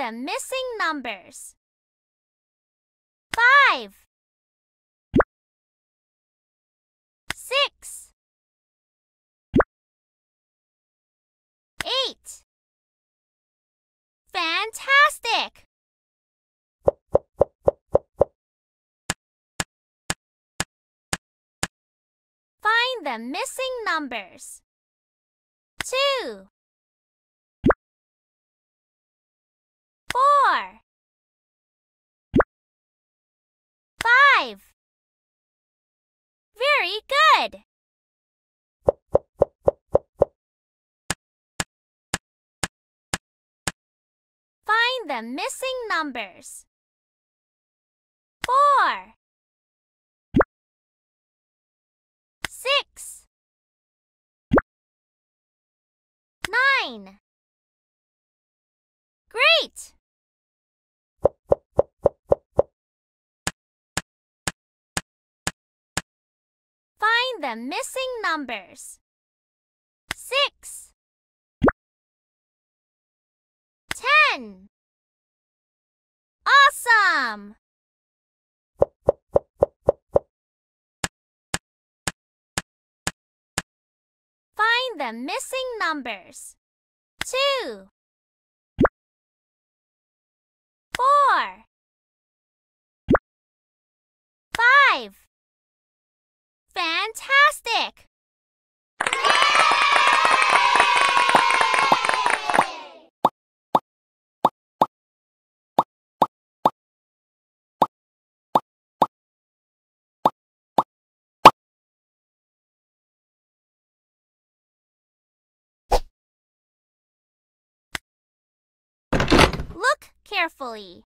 the missing numbers. 5 6 8 Fantastic! Find the missing numbers. 2 4 5 Very good! Find the missing numbers. 4 6 9 Great! The missing numbers. 6 10 Awesome! Find the missing numbers. 2 4 5 Fantastic! Look carefully.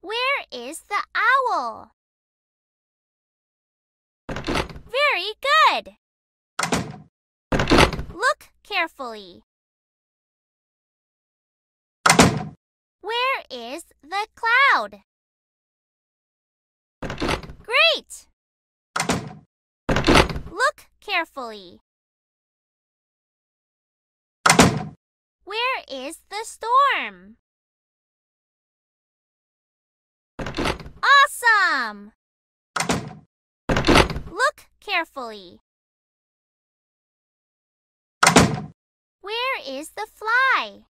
Where is the owl? Very good. Look carefully. Where is the cloud? Great! Look carefully. Where is the storm? Awesome! Look carefully. Where is the fly?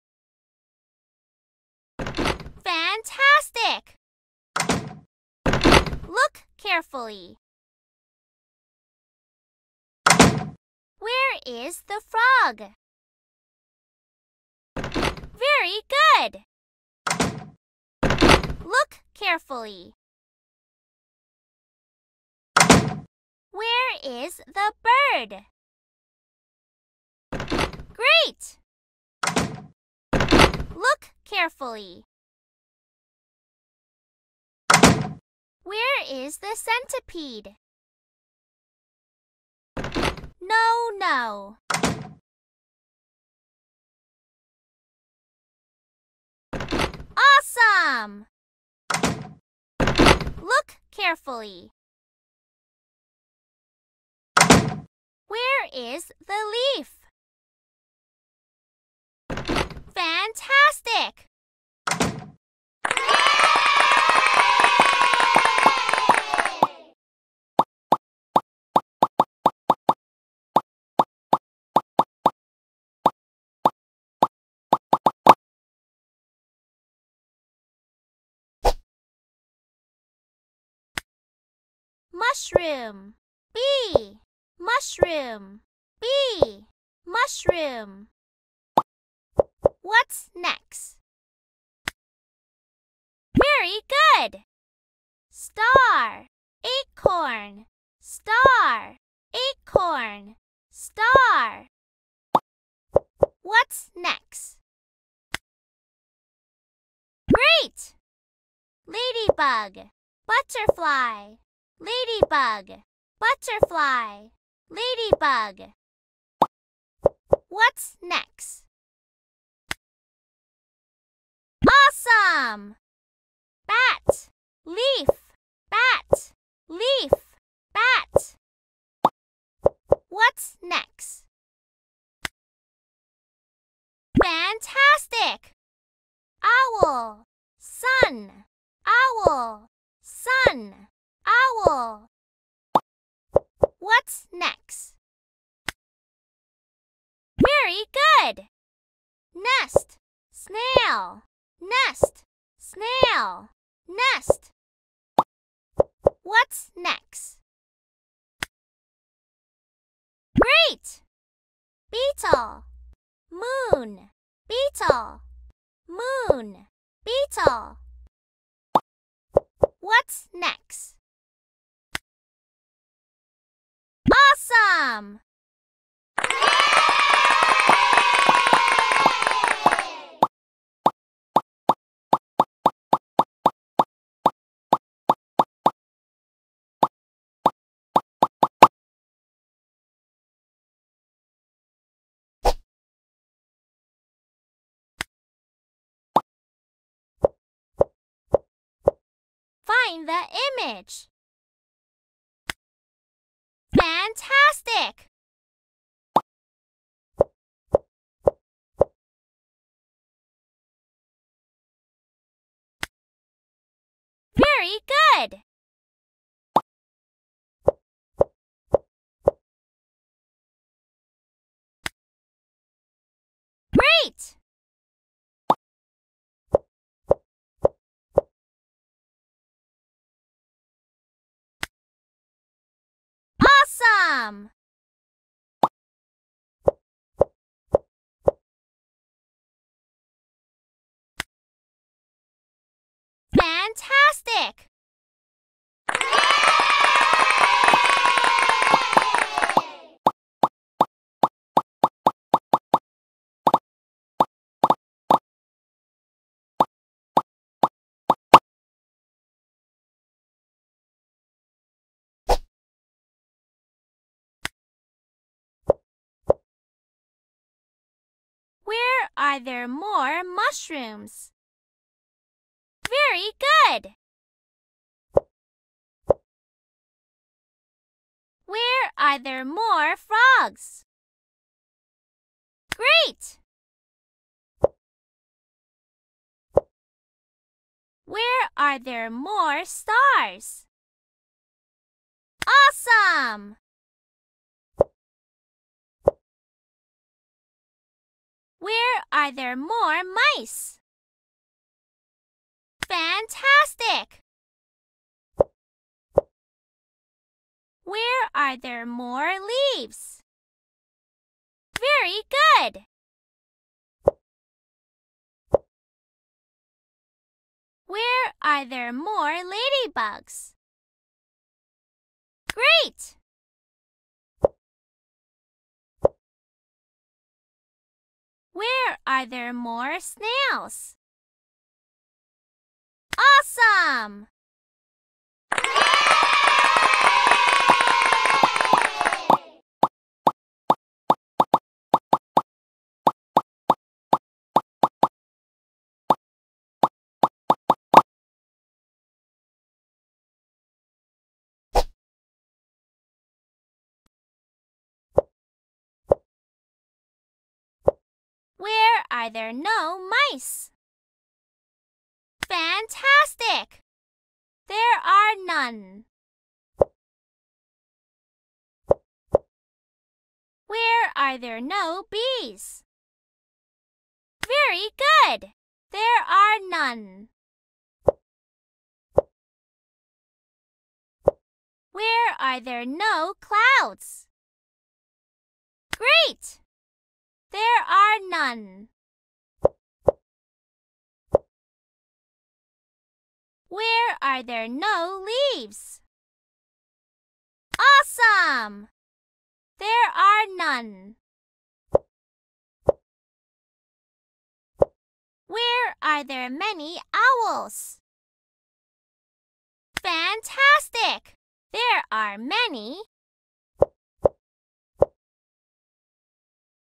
Fantastic! Look carefully. Where is the frog? Very good! Look carefully. Where is the bird? Great! Look carefully. Where is the centipede? No, no. Awesome! Look carefully. Where is the leaf? Fantastic! Mushroom B Mushroom. B. Mushroom. What's next? Very good! Star. Acorn. Star. Acorn. Star. What's next? Great! Ladybug. Butterfly. Ladybug. Butterfly Ladybug What's next? Awesome! Bat Leaf Bat Leaf Bat What's next? Fantastic! owl, sun, owl, sun, owl. What's next? Very good. Nest, snail, nest, snail, nest. What's next? Great! Beetle, moon, beetle, moon, beetle. What's next? Awesome! Find the image. Fantastic! Very good! Great! Awesome! Are there more mushrooms? Very good! Where are there more frogs? Great! Where are there more stars? Awesome! Are there more mice? Fantastic! Where are there more leaves? Very good! Where are there more ladybugs? Great! Where are there more snails? Awesome! Are there no mice? Fantastic! There are none. Where are there no bees? Very good! There are none. Where are there no clouds? Great! There are none. Are there no leaves? Awesome! There are none. Where are there many owls? Fantastic! There are many.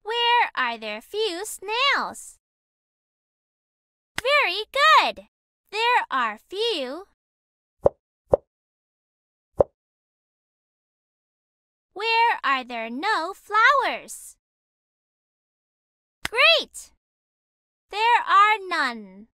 Where are there few snails? Very good! There are few. Where are there no flowers? Great! There are none.